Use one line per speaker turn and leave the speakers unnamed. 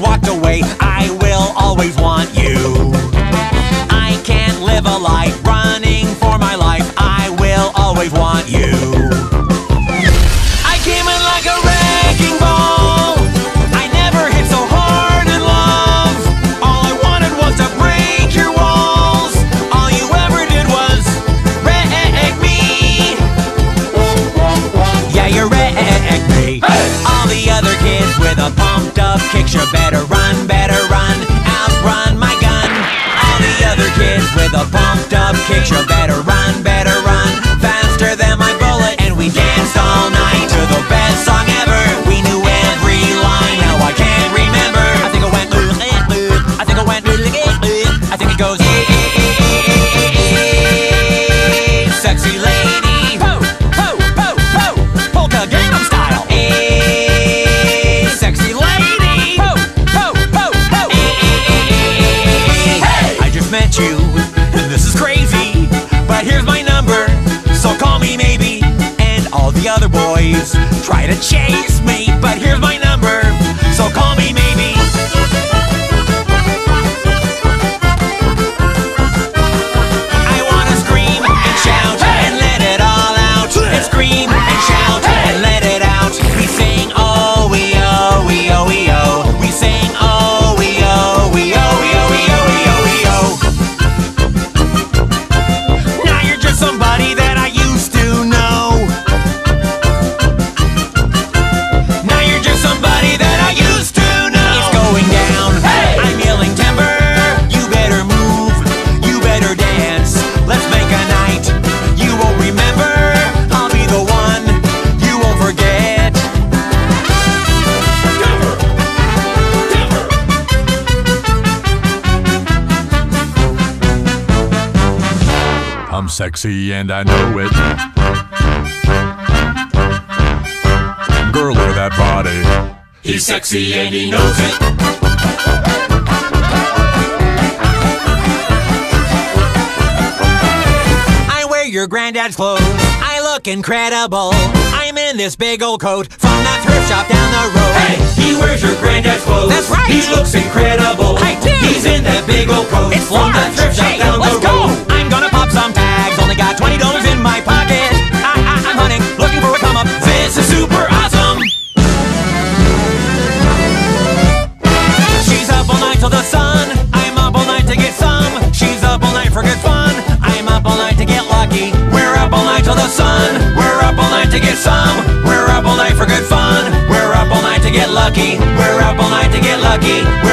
walked away. I will always want you. I can't live a life running for my life. I will always want you. Goes, "Eh, eh, eh, eh, eh, eh, eh." sexy lady. Ho, ho, ho, ho, polka Gangnam style. Eh, sexy lady. Eh, eh, eh, eh, eh. I just met you, and this is crazy. But here's my number, so call me maybe. And all the other boys try to chase I'm
sexy and I know it. Girl, look at that body.
He's sexy and he knows it.
I wear your granddad's clothes. I look incredible. I'm in this big old coat from that thrift shop down the road.
Hey, he wears your granddad's clothes.
That's right.
He looks incredible.
I do.
He's in that big old coat.
It's
from that
large.
thrift shop
Hey,
down the
go. Night to get some. We're up all night for good fun. We're up all night to get lucky. We're up all night to get lucky. We're